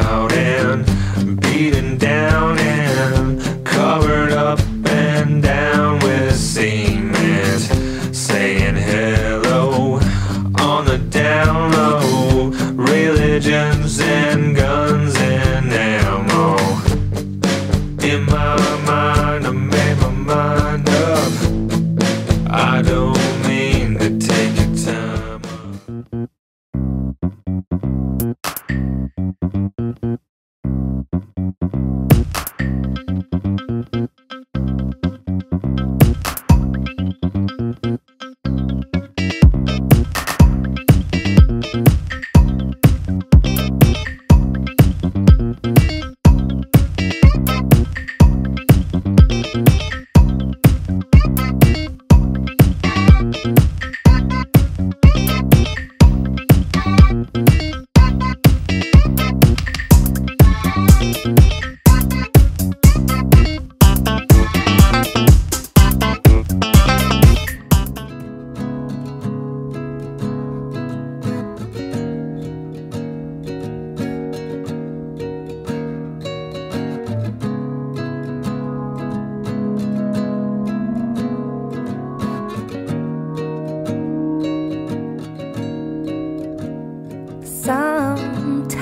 out.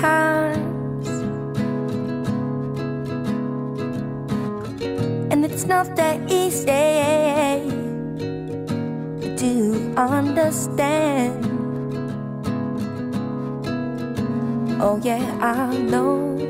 times. And it's not that easy to understand. Oh, yeah, I know.